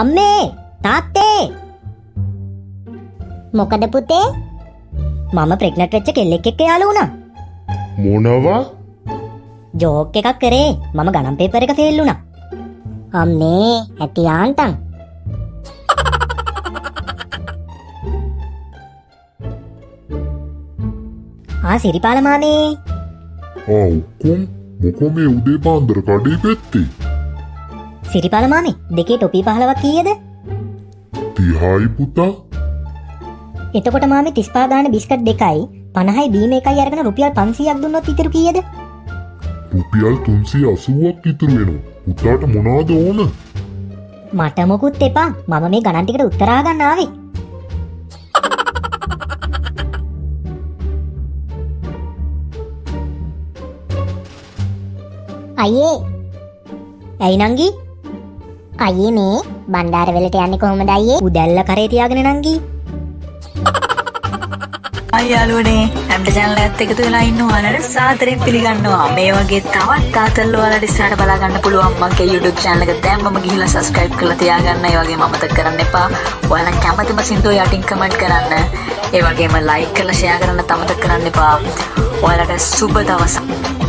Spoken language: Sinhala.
අම්මේ තාත්තේ. මොකද පුතේ? මම ප්‍රෙග්නට් වෙච්ච කෙල්ලෙක් එක්ක යාළු වුණා. මොනවා? ජෝක් එකක් කරේ. මම ගණන් පේපර් එක ෆේල් වුණා. අම්මේ ඇති යාන්තන් ආ සිරිපාල මාමේ. ආ ඔක්කොම් මොකෝ මේ උදේ පාන්දර කඩේ පෙත්තේ සිරිපාල මාමේ දෙකේ ටොපි පහලවක් කීයද? තිහායි පුතා. එතකොට මාමේ තිස්පා ගාන බිස්කට් දෙකයි පණහයි බීම එකයි අරගෙන රුපියල් පන්සියක් දුන්නොත් ඉතිරු කීයද? රුපියල් තුන්සේ අසුවක් ඉතුරු වෙනවා. පුතාට මොනාද ඕන? මට මොකුත් එපා. මම මේ ගණන් ටිකට උත්තරා ගන්න ආවේ. අයියේ. ඇයි නංගි අයියේ මේ බණ්ඩාරවෙලට යන්නේ කොහොමද අයියේ? උදැල්ල කරේ තියාගෙන නංගි. අයියාලුවනේ හැම්ට චැනල ඇත් එකතු වෙලා ඉන්න ඔයාලට සාදරයෙන් පිළිගන්නවා. මේ වගේ තවත් තාතල්ල ඔයාලට ඉස්සරහට බලා ගන්න පුළුවන් මගේ YouTube channel එක දැම්මම ගිහිල්ලා subscribe කරලා තියාගන්න. ඒ වගේම අමතක කරන්න එපා. ඔයාලා කැමතිම සින්දුව යටින් කමෙන්ට් කරන්න. ඒ වගේම like කරලා share කරන්න අමතක කරන්න එපා. ඔයාලට සුබ දවසක්